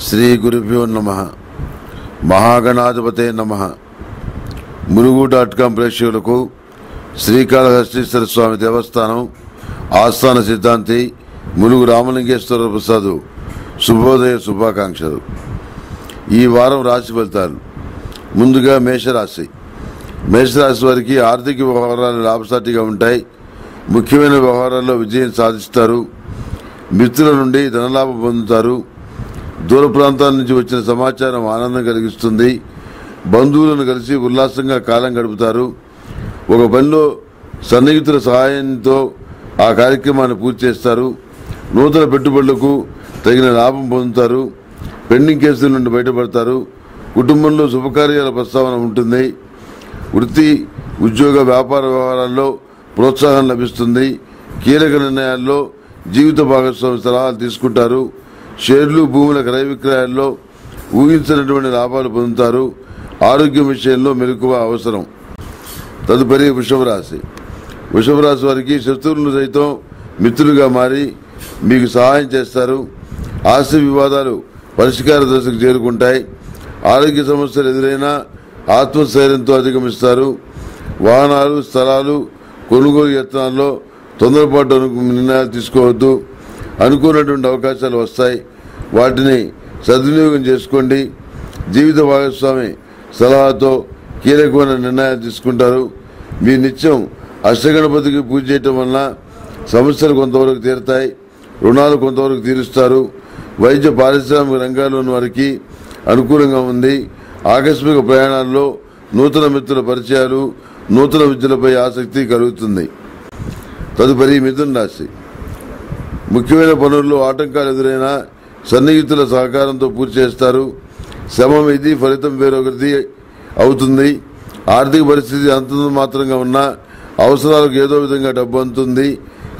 శ్రీ గురుభ్యో నమ. మహాగణాధిపతే నమ. మురుగు డాట్ కామ్ ప్రేక్షకులకు శ్రీకాళహస్తీశ్వర స్వామి దేవస్థానం ఆస్థాన సిద్ధాంతి మురుగు రామలింగేశ్వర ప్రసాద్ శుభోదయ శుభాకాంక్షలు. ఈ వారం రాశి ఫలితాలు. ముందుగా మేషరాశి. మేషరాశి వారికి ఆర్థిక వ్యవహారాలు లాభసాటిగా ఉంటాయి. ముఖ్యమైన వ్యవహారాల్లో విజయం సాధిస్తారు. మిత్రుల నుండి ధనలాభం పొందుతారు. దూర ప్రాంతాల నుంచి వచ్చిన సమాచారం ఆనందం కలిగిస్తుంది. బంధువులను కలిసి ఉల్లాసంగా కాలం గడుపుతారు. ఒక పనిలో సన్నిహితుల సహాయంతో ఆ కార్యక్రమాన్ని పూర్తి చేస్తారు. నూతన పెట్టుబడులకు తగిన లాభం పొందుతారు. పెండింగ్ కేసుల నుండి బయటపడతారు. కుటుంబంలో శుభకార్యాల ప్రస్తావన ఉంటుంది. వృత్తి ఉద్యోగ వ్యాపార వ్యవహారాల్లో ప్రోత్సాహం లభిస్తుంది. కీలక నిర్ణయాల్లో జీవిత భాగస్వామి సలహాలు తీసుకుంటారు. షేర్లు భూముల క్రయ విక్రయాల్లో ఊహించినటువంటి లాభాలు పొందుతారు. ఆరోగ్యం విషయంలో మెలకువ అవసరం. తదుపరి వృషభరాశి. వృషభరాశి వారికి శత్రువులను సైతం మిత్రులుగా మారి మీకు సహాయం చేస్తారు. ఆస్తి వివాదాలు పరిష్కార దశకు చేరుకుంటాయి. ఆరోగ్య సమస్యలు ఎదురైనా ఆత్మస్థైర్యంతో అధిగమిస్తారు. వాహనాలు స్థలాలు కొనుగోలు యత్నాల్లో తొందరపాటు నిర్ణయాలు తీసుకోవద్దు. అనుకున్నటువంటి అవకాశాలు వస్తాయి. వాటిని సద్వినియోగం చేసుకోండి. జీవిత భాగస్వామి సలహాతో కీలకమైన నిర్ణయాలు తీసుకుంటారు. మీ నిత్యం అష్టగణపతికి పూజ చేయటం వలన సమస్యలు కొంతవరకు తీరుతాయి. రుణాలు కొంతవరకు తీరుస్తారు. వైద్య పారిశ్రామిక రంగాల్లోని వారికి అనుకూలంగా ఉంది. ఆకస్మిక ప్రయాణాల్లో నూతన మిత్రుల పరిచయాలు నూతన విద్యలపై ఆసక్తి కలుగుతుంది. తదుపరి మిథున్ రాశి. ముఖ్యమైన పనుల్లో ఆటంకాలు ఎదురైనా సన్నిహితుల సహకారంతో పూర్తి చేస్తారు. శ్రమం ఇది ఫలితం వేరొకరిది అవుతుంది. ఆర్థిక పరిస్థితి అంత మాత్రంగా ఉన్నా అవసరాలకు ఏదో విధంగా డబ్బు అందుతుంది.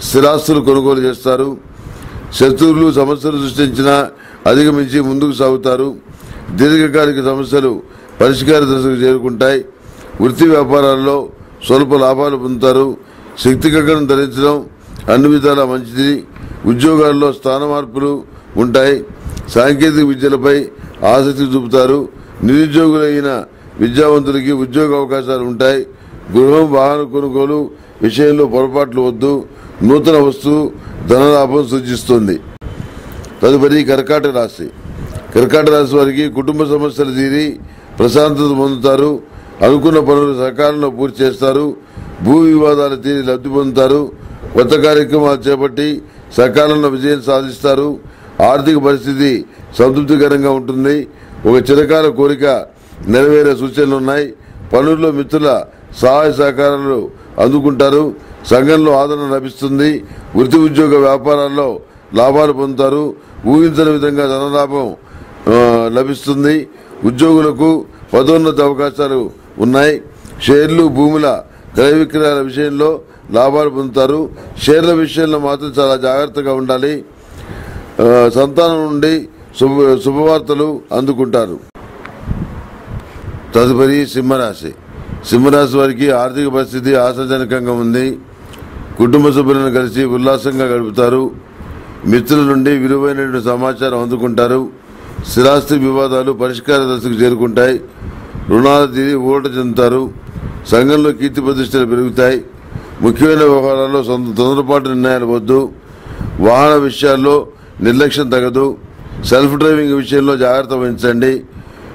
స్థిరాస్తులు కొనుగోలు చేస్తారు. శత్రువులు సమస్యలు సృష్టించినా అధిగమించి ముందుకు సాగుతారు. దీర్ఘకాలిక సమస్యలు పరిష్కార దశకు చేరుకుంటాయి. వృత్తి వ్యాపారాల్లో స్వల్ప లాభాలు పొందుతారు. శక్తి కంకణం ధరించడం అన్ని విధాలా మంచిది. ఉద్యోగాల్లో స్థాన మార్పులు ఉంటాయి. సాంకేతిక విద్యలపై ఆసక్తి చూపుతారు. నిరుద్యోగులైన విద్యావంతులకి ఉద్యోగ అవకాశాలు ఉంటాయి. గృహం వాహన కొనుగోలు విషయంలో పొరపాట్లు వద్దు. నూతన వస్తువు ధనలాభం సూచిస్తుంది. తదుపరి కర్కాట రాశి. కర్కాట రాశి వారికి కుటుంబ సమస్యలు తీరి ప్రశాంతత పొందుతారు. అనుకున్న పనులు సకాలంలో పూర్తి చేస్తారు. భూ వివాదాలు తీరి లబ్ధి పొందుతారు. కొత్త కార్యక్రమాలు చేపట్టి సకాలంలో విజయం సాధిస్తారు. ఆర్థిక పరిస్థితి సంతృప్తికరంగా ఉంటుంది. ఒక చిరకాల కోరిక నెరవేరే సూచనలు ఉన్నాయి. పనుల్లో మిత్రుల సహాయ సహకారాలు అందుకుంటారు. సంఘంలో ఆదరణ లభిస్తుంది. వృత్తి ఉద్యోగ వ్యాపారాల్లో లాభాలు పొందుతారు. ఊహించని విధంగా ధనలాభం లభిస్తుంది. ఉద్యోగులకు పదోన్నత అవకాశాలు ఉన్నాయి. షేర్లు భూముల క్రయ విక్రయాల విషయంలో లాభాలు పొందుతారు. షేర్ల విషయంలో మాత్రం చాలా జాగ్రత్తగా ఉండాలి. సంతానం నుండి శుభ శుభవార్తలు అందుకుంటారు. తదుపరి సింహరాశి. సింహరాశి వారికి ఆర్థిక పరిస్థితి ఆశాజనకంగా ఉంది. కుటుంబ సభ్యులను కలిసి ఉల్లాసంగా గడుపుతారు. మిత్రుల నుండి విలువైన సమాచారం అందుకుంటారు. స్థిరాస్తి వివాదాలు పరిష్కార దశకు చేరుకుంటాయి. రుణాలు తీరి ఊరట చెందుతారు. సంఘంలో కీర్తి ప్రతిష్టలు పెరుగుతాయి. ముఖ్యమైన వ్యవహారాల్లో సొంత తొందరపాటు నిర్ణయాలు వద్దు. వాహన విషయాల్లో నిర్లక్ష్యం తగదు. సెల్ఫ్ డ్రైవింగ్ విషయంలో జాగ్రత్త వహించండి.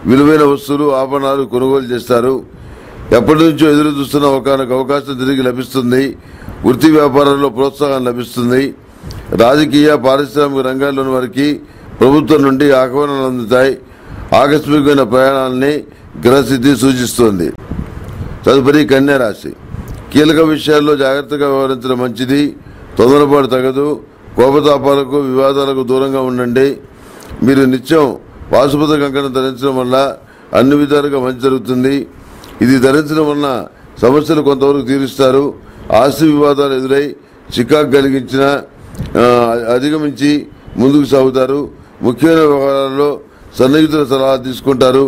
విలువైన వస్తువులు ఆభరణాలు కొనుగోలు చేస్తారు. ఎప్పటి నుంచో ఎదురు చూస్తున్న ఒకనొక అవకాశం తిరిగి లభిస్తుంది. వృత్తి వ్యాపారంలో ప్రోత్సాహం లభిస్తుంది. రాజకీయ పారిశ్రామిక రంగాల్లోని వారికి ప్రభుత్వం నుండి ఆహ్వానాలు అందుతాయి. ఆకస్మికమైన ప్రయాణాలని గ్రహస్థితి సూచిస్తోంది. తదుపరి కన్యారాశి కీలక విషయాల్లో జాగ్రత్తగా వ్యవహరించడం మంచిది. తొందరపాటు తగదు. కోపతాపాలకు వివాదాలకు దూరంగా ఉండండి. మీరు నిత్యం పాశుపత కంకణం ధరించడం వల్ల అన్ని విధాలుగా మంచి జరుగుతుంది. ఇది ధరించడం వలన సమస్యలు కొంతవరకు తీరుస్తారు. ఆస్తి వివాదాలు ఎదురై చికాకు కలిగించిన అధిగమించి ముందుకు సాగుతారు. ముఖ్యమైన వ్యవహారాల్లో సన్నిహితుల సలహా తీసుకుంటారు.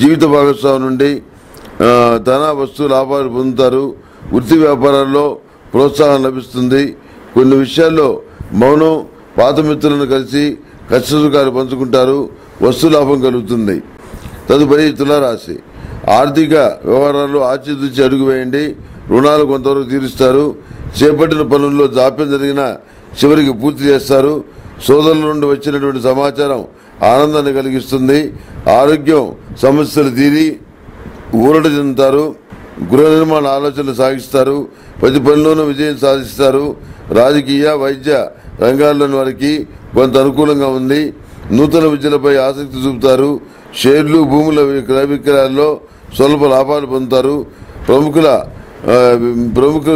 జీవిత భాగస్వామి నుండి ధన వస్తు లాభాలు పొందుతారు. వృత్తి వ్యాపారాల్లో ప్రోత్సాహం లభిస్తుంది. కొన్ని విషయాల్లో మౌనం పాత మిత్రులను కలిసి కష్టసుఖాలు పంచుకుంటారు. వస్తు లాభం కలుగుతుంది. తదుపరి తులారాశి ఆర్థిక వ్యవహారాల్లో ఆచితూచి అడుగు వేయండి. రుణాలు కొంతవరకు తీరుస్తారు. చేపట్టిన పనుల్లో జాప్యం జరిగిన చివరికి పూర్తి చేస్తారు. సోదరుల నుండి వచ్చినటువంటి సమాచారం ఆనందాన్ని కలిగిస్తుంది. ఆరోగ్యం సమస్యలు తీరి ఊరట చెందుతారు. గృహ నిర్మాణ ఆలోచనలు సాగిస్తారు. ప్రతి పనిలోనూ విజయం సాధిస్తారు. రాజకీయ వైద్య రంగాల్లోని వారికి కొంత అనుకూలంగా ఉంది. నూతన విద్యలపై ఆసక్తి చూపుతారు. షేర్లు భూముల క్రయ విక్రయాల్లో స్వల్ప లాభాలు పొందుతారు. ప్రముఖుల ప్రముఖ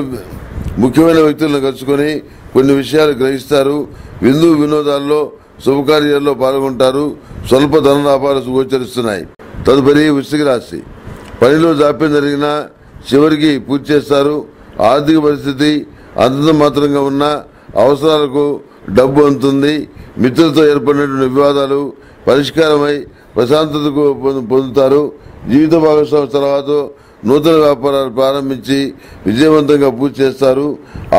ముఖ్యమైన వ్యక్తులను కలుసుకొని కొన్ని విషయాలు గ్రహిస్తారు. విందు వినోదాల్లో శుభకార్యాల్లో పాల్గొంటారు. స్వల్ప ధన లాభాలు గోచరిస్తున్నాయి. తదుపరి వృశ్చిక రాశి. పనిలో జాప్యం జరిగినా చివరికి పూర్తి చేస్తారు. ఆర్థిక పరిస్థితి అంతంత మాత్రంగా ఉన్న అవసరాలకు డబ్బు అందుతుంది. మిత్రులతో ఏర్పడినటువంటి వివాదాలు పరిష్కారమై ప్రశాంతతకు పొందుతారు. జీవిత భాగస్వామి తర్వాత నూతన వ్యాపారాలు ప్రారంభించి విజయవంతంగా పూర్తి చేస్తారు.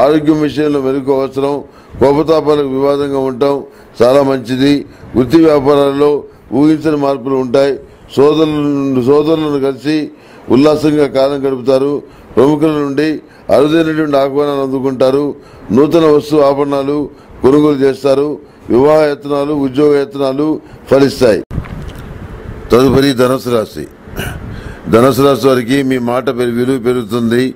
ఆరోగ్యం విషయంలో మెరుగు అవసరం. కోపతాపాలకు వివాదంగా ఉండటం చాలా మంచిది. వృత్తి వ్యాపారాల్లో ఊహించని మార్పులు ఉంటాయి. సోదరులను సోదరులను కలిసి ఉల్లాసంగా కాలం గడుపుతారు. ప్రముఖుల నుండి అరుదైనటువంటి ఆహ్వానాలు అందుకుంటారు. నూతన వస్తు ఆభరణాలు కొనుగోలు చేస్తారు. వివాహ యత్నాలు ఉద్యోగ యత్నాలు ఫలిస్తాయి. తదుపరి ధనుసు రాశి. ధనుసు రాశి వారికి మీ మాట విలువ పెరుగుతుంది.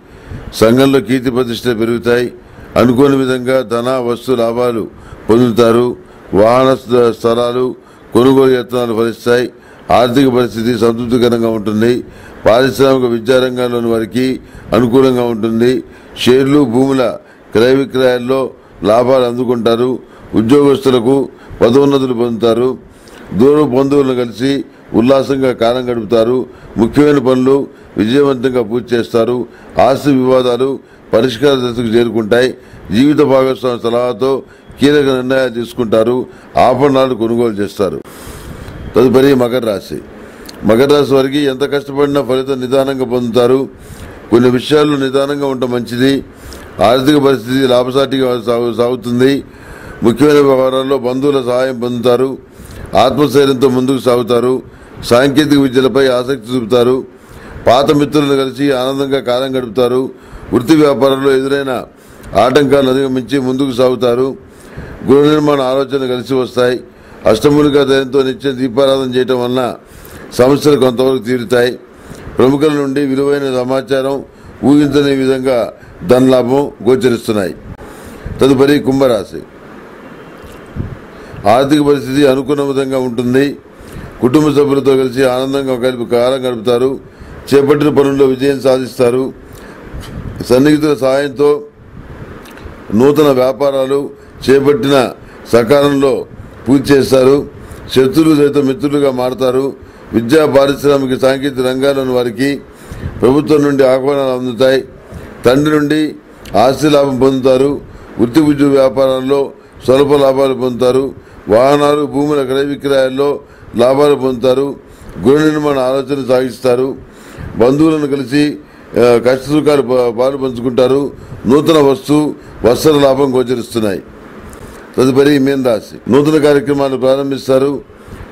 సంఘంలో కీర్తి ప్రతిష్ట పెరుగుతాయి. అనుకోని విధంగా ధన వస్తు లాభాలు పొందుతారు. వాహన స్థలాలు కొనుగోలు యత్నాలు ఫలిస్తాయి. ఆర్థిక పరిస్థితి సంతృప్తికరంగా ఉంటుంది. పారిశ్రామిక విద్యారంగంలోని వారికి అనుకూలంగా ఉంటుంది. షేర్లు భూముల క్రయ విక్రయాల్లో లాభాలు అందుకుంటారు. ఉద్యోగస్తులకు పదోన్నతులు పొందుతారు. దూర బంధువులను కలిసి ఉల్లాసంగా కాలం గడుపుతారు. ముఖ్యమైన పనులు విజయవంతంగా పూర్తి చేస్తారు. ఆస్తి వివాదాలు పరిష్కార దశకు చేరుకుంటాయి. జీవిత భాగస్వామి సలహాతో కీలక నిర్ణయాలు తీసుకుంటారు. ఆభరణాలు కొనుగోలు చేస్తారు. తదుపరి మకర రాశి. మకర రాశి వారికి ఎంత కష్టపడినా ఫలితం నిదానంగా పొందుతారు. కొన్ని విషయాలు నిదానంగా ఉండటం మంచిది. ఆర్థిక పరిస్థితి లాభసాటిగా సాగు- సాగుతుంది. ముఖ్యమైన వ్యవహారాల్లో బంధువుల సహాయం పొందుతారు. ఆత్మస్థైర్యంతో ముందుకు సాగుతారు. సాంకేతిక విద్యలపై ఆసక్తి చూపుతారు. పాత మిత్రులను కలిసి ఆనందంగా కాలం గడుపుతారు. వృత్తి వ్యాపారంలో ఎదురైన ఆటంకాలను అధిగమించి ముందుకు సాగుతారు. గృహ నిర్మాణ ఆలోచనలు కలిసి వస్తాయి. అష్టములుగా దయంతో నిత్యం దీపారాధన చేయటం వలన సమస్యలు కొంతవరకు తీరుతాయి. ప్రముఖుల నుండి విలువైన సమాచారం ఊహించని విధంగా ధనలాభం గోచరిస్తున్నాయి. తదుపరి కుంభరాశి. ఆర్థిక పరిస్థితి అనుకున్న విధంగా ఉంటుంది. కుటుంబ సభ్యులతో కలిసి ఆనందంగా కలిపి కాలం గడుపుతారు. చేపట్టిన పనుల్లో విజయం సాధిస్తారు. సన్నిహితుల సహాయంతో నూతన వ్యాపారాలు చేపట్టిన సకాలంలో పూర్తి చేస్తారు. శత్రువులు సైతం మిత్రులుగా మారతారు. విద్యా పారిశ్రామిక సాంకేతిక రంగాల్లోని వారికి ప్రభుత్వం నుండి ఆహ్వానాలు అందుతాయి. తండ్రి నుండి ఆస్తి లాభం పొందుతారు. వృత్తి ఉద్యోగ వ్యాపారాల్లో స్వల్ప లాభాలు పొందుతారు. వాహనాలు భూముల క్రయ విక్రయాల్లో లాభాలు పొందుతారు. గృహ నిర్మాణ ఆలోచన సాగిస్తారు. బంధువులను కలిసి కష్టసుఖాలు పాలు పంచుకుంటారు. నూతన వస్తు వస్త్ర లాభం గోచరిస్తున్నాయి. తదుపరి మీన రాశి నూతన కార్యక్రమాలు ప్రారంభిస్తారు.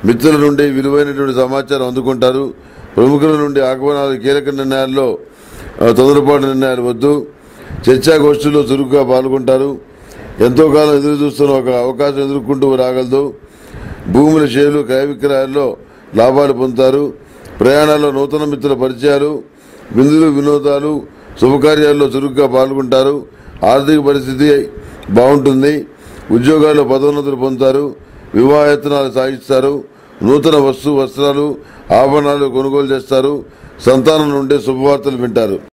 మిత్రుల నుండి విలువైనటువంటి సమాచారం అందుకుంటారు. ప్రముఖుల నుండి ఆహ్వానాలు కీలక నిర్ణయాల్లో తొందరపాటు నిర్ణయాలు వద్దు. చర్చాగోష్ఠిలో చురుగ్గా పాల్గొంటారు. ఎంతో కాలం ఎదురు చూస్తున్న ఒక అవకాశం ఎదుర్కొంటూ రాగలదు. భూముల షేర్లు క్రయ విక్రయాల్లో లాభాలు పొందుతారు. ప్రయాణాల్లో నూతన మిత్రుల పరిచయాలు విందులు వినోదాలు శుభకార్యాల్లో చురుగ్గా పాల్గొంటారు. ఆర్థిక పరిస్థితి బాగుంటుంది. ఉద్యోగాల్లో పదోన్నతులు పొందుతారు వివాహయత్నాలు సాగిస్తారు నూతన వస్తు వస్త్రాలు ఆభరణాలు కొనుగోలు చేస్తారు సంతానం నుండి శుభవార్తలు వింటారు.